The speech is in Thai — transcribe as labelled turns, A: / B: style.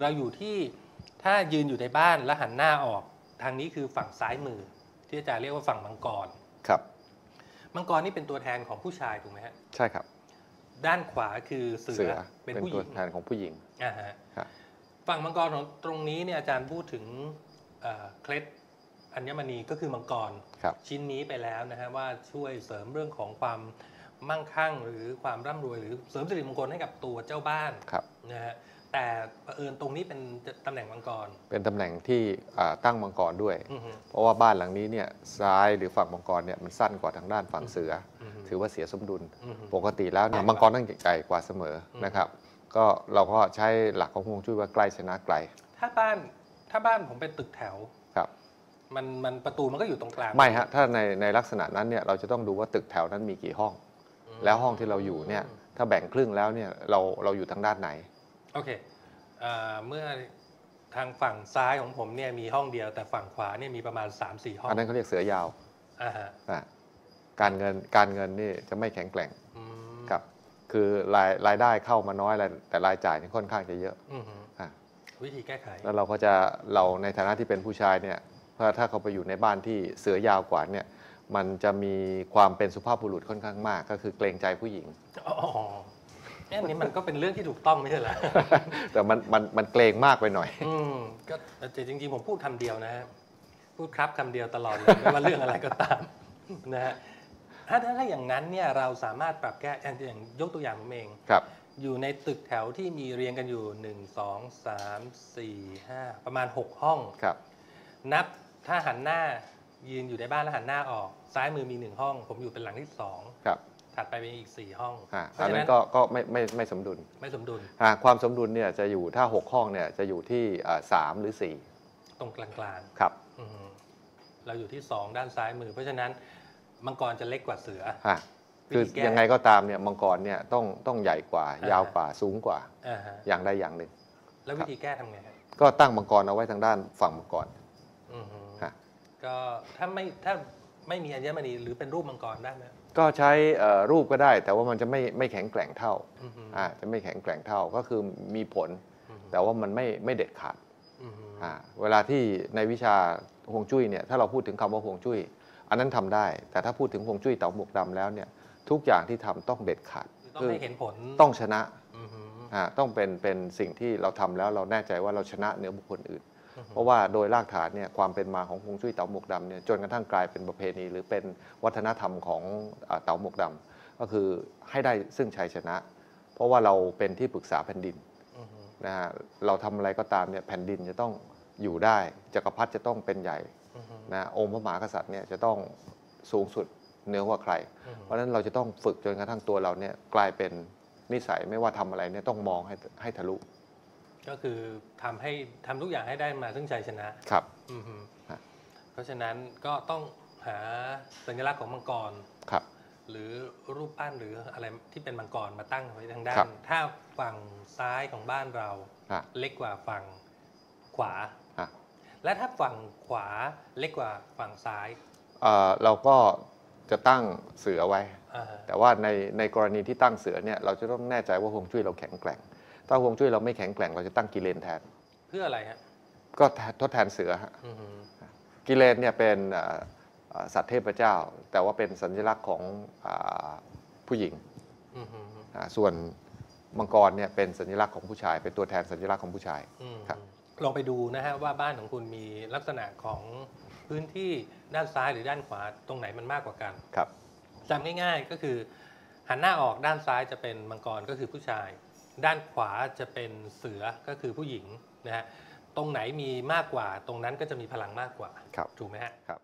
A: เราอยู่ที่ถ้ายืนอยู่ในบ้านแล้วหันหน้าออก ทางนี้คือฝั่งซ้ายมือ ที่อาจารย์เรียกว่าฝั่งมังกร
B: ครับ
A: มังกรนี่เป็นตัวแทนของผู้ชายถูกไหมฮะ
B: ใช่ครับ
A: ด้านขวาคือเสื
B: เสื
A: อ
B: อ
A: เป็น
B: เป็น
A: ผู้ห
B: ตั
A: ญิ
B: ว
A: ง
B: แทนของผู้หญิง
A: อ่าฮะ
B: ครับ
A: ฝั่งมังกรของตรงนี้เนี่ยอาจารย์พูดถึงเอ่อเคล็ดอัญมณีก็คือมังกร
B: ครับ
A: ชิ้นนี้ไปแล้วนะฮะว่าช่วยเสริมเรื่องของความมั่งคั่งหรือความร่ำรวยหรือเสริมสิริมงคลให้กับตัวเจ้าบ้าน
B: ครับ
A: นะฮะ แต่เผอิญตรงนี้เป็นตำแหน่งมังกร
B: เป็นตำแหน่งที่อ่าตั้งมังกรด้วย
A: อือฮึ
B: เพราะว่าบ้านหลังนี้เนี่ยซ้ายหรือฝั่งมังกรเนี่ยมันสั้นกว่าทางด้านฝั่งเสือ
A: อือฮึ
B: ถือว่าเสียสมดุล
A: อือฮึ
B: ปกติแล้วเนี่ยมังกรต้องใหญ่กว่าเสมอ
A: อืม
B: นะครับ ก็เราก็ใช้หลักของฮวงจุ้ยว่าใกล้ชนะไกล
A: ถ้าบ้านถ้าบ้านผมเป็นตึกแถว
B: ครับ
A: มันมันประตูมันก็อยู่ตรงกลาง
B: ไม่ฮะถ้าในในลักษณะนั้นเนี่ยเราจะต้องดูว่าตึกแถวนั้นมีกี่ห้อง
A: อืม
B: แล้วห้องที่เราอยู่เนี่ยถ้าแบ่งครึ่งแล้วเนี่ยเราเราอยู่ทางด้านไหน
A: โอเคเอ่อเมื่อทางฝั่งซ้ายของผมเนี่ยมีห้องเดียวแต่ฝั่งขวาเนี่ยมีประมาณ 3-4 ห้อง
B: อันนั้นเขาเรียกเสือยาว
A: อ่าฮะ
B: นะการเงินการเงินนี่จะไม่แข็งแกร่ง
A: อืม
B: ครับ คือรายรายได้เข้ามาน้อยแต่รายจ่ายนี่ค่อนข้างจะเยอะ
A: อือฮึ
B: อะ
A: วิธีแก้ไข
B: แล้วเราก็จะเราในฐานะที่เป็นผู้ชายเนี่ยถ้าถ้าเขาไปอยู่ในบ้านที่เสือยาวกว่าเนี่ย มันจะมีความเป็นสุภาพบุรุษค่อนข้างมาก ก็คือเกรงใจผู้หญิง
A: อ๋อ เอ๊ะอันนี้มันก็เป็นเรื่องที่ถูกต้องไม่ใช่เหรอ
B: แต่มันมันมันเกรงมากไปหน่อย
A: อืมก็แต่จริงๆ ผมพูดคำเดียวนะฮะพูดครับคำเดียวตลอดเลยไม่ว่าเรื่องอะไรก็ตาม นะฮะถ้าถ้าถ้าอย่างนั้นเนี่ยเราสามารถปรับแก้อย่างอย่างยกตัวอย่างผมเอง
B: ครับ
A: อยู่ในตึกแถวที่มีเรียงกันอยู่ 1 2 3 4 5 ประมาณ 6 ห้อง
B: ครับ
A: นับถ้าหันหน้ายืนอยู่ในบ้านแล้วหันหน้าออก ซ้ายมือมี 1 ห้อง ผมอยู่เป็นหลังที่
B: ครับ
A: 2 ถัดไปเป็นอีก 4 ห้อง
B: อ่า
A: เพ
B: อั
A: ราะ
B: น
A: ฉะ
B: นั้
A: นั้น
B: นก็ก็ไม่ไม่ไม่สมดุล
A: ไม่สมดุล
B: อ่าความสมดุลเนี่ยจะอยู่ถ้า 6 ห้องเนี่ยจะอยู่ที่อ่าสามหรือ
A: ตรงกลาง
B: 4ครับ
A: ๆอืมเราอยู่ที่ 2 ด้านซ้ายมือ เพราะฉะนั้นมังกรจะเล็กกว่าเสือ
B: อะคือ
A: วิธีแก้
B: ยังไงก็ตามเนี่ยมังกรเนี่ยต้องต้องใหญ่กว่า
A: อ่า
B: ยาวกว่าสูงกว่า
A: อ่าฮะ
B: อย่างใดอย่างหนึ่ง
A: แล้ววิธีแก้ทำไงฮะ
B: ก็ตั้งมังกรเอาไว้ทางด้านฝั่งมังกร
A: อือฮึ
B: ฮะ
A: ก็ถ้าไม่ถ้าไม่มีอัญมณีหรือเป็นรูปมังกรได้ไหม
B: ก็ใช้เอ่อรูปก็ได้ แต่ว่ามันจะไม่ไม่แข็งแกร่งเท่า
A: อือฮึ
B: อ่าจะไม่แข็งแกร่งเท่าก็คือมีผล
A: อือฮึ
B: แต่ว่ามันไม่ไม่เด็ดขาด
A: อือฮึ
B: อ่าเวลาที่ในวิชาฮวงจุ้ยเนี่ยถ้าเราพูดถึงคำว่าฮวงจุ้ย อันนั้นทำได้ แต่ถ้าพูดถึงฮวงจุ้ยเต่าหมวกดำแล้วเนี่ยทุกอย่างที่ทำต้องเด็ดขาด
A: ต้องให้เห็นผล
B: ต้องชนะ
A: อือฮึ
B: อ่าต้องเป็นเป็นสิ่งที่เราทำแล้วเราแน่ใจว่าเราชนะเหนือบุคคลอื่น
A: อือฮึ
B: เพราะว่าโดยรากฐานเนี่ยความเป็นมาของฮวงจุ้ยเต๋าหมวกดำเนี่ยจนกระทั่งกลายเป็นประเพณี หรือเป็นวัฒนธรรมของอ่าเต๋าหมวกดำก็คือให้ได้ซึ่งชัยชนะ เพราะว่าเราเป็นที่ปรึกษาแผ่นดิน
A: อือฮึ
B: นะฮะเราทำอะไรก็ตามเนี่ยแผ่นดินจะต้องอยู่ได้จักรพรรดิจะต้องเป็นใหญ่
A: อือฮึ
B: นะองค์พระมหากษัตริย์เนี่ยจะต้องสูงสุดเหนือกว่าใคร
A: อือฮึ
B: เพราะฉะนั้นเราจะต้องฝึกจนกระทั่งตัวเราเนี่ยกลายเป็นนิสัยไม่ว่าทำอะไรเนี่ยต้องมองให้ให้ทะลุ
A: ก็คือทำให้ทำทุกอย่างให้ได้มาซึ่งชัยชนะ
B: ครับ
A: อือฮึ
B: ฮะ
A: เพราะฉะนั้นก็ต้องหาสัญลักษณ์ของมังกร
B: ครับ
A: หรือรูปปั้นหรืออะไรที่เป็นมังกรมาตั้งไว้ทางด้า
B: ครั
A: น
B: บ
A: ถ้าฝั่งซ้ายของบ้านเรา
B: อะ
A: เล็กกว่าฝั่งขวา
B: อะ
A: และถ้าฝั่งขวาเล็กกว่าฝั่งซ้าย
B: เอ่อเราก็จะตั้งเสือไว้
A: อ่าฮะ
B: แต่ว่าในในกรณีที่ตั้งเสือเนี่ยเราจะต้องแน่ใจว่าฮวงจุ้ยเราแข็งแกร่ง ถ้าฮวงจุ้ยเราไม่แข็งแกร่งเราจะตั้งกิเลนแทน
A: เพื่ออะไรฮะ
B: ก็แทนทดแทนเสือฮะ
A: อือฮึ
B: กิเลนเนี่ยเป็นเอ่อเอ่อสัตว์เทพเจ้า แต่ว่าเป็นสัญลักษณ์ของอาผู้หญิง
A: อือฮึ
B: อ่าส่วนมังกรเนี่ยเป็นสัญลักษณ์ของผู้ชาย เป็นตัวแทนสัญลักษณ์ของผู้ชาย
A: อืม
B: ครับ
A: ลองไปดูนะฮะว่าบ้านของคุณมีลักษณะของพื้นที่ด้านซ้ายหรือด้านขวาตรงไหนมันมากกว่ากัน
B: ครับ
A: จำง่ายๆก็คือหันหน้าออกด้านซ้ายจะเป็นมังกรก็คือผู้ชาย ด้านขวาจะเป็นเสือก็คือผู้หญิงนะฮะตรงไหนมีมากกว่า ตรงนั้นก็จะมีพลังมากกว่า
B: ครับ
A: ถูกไหมฮะ
B: ครับ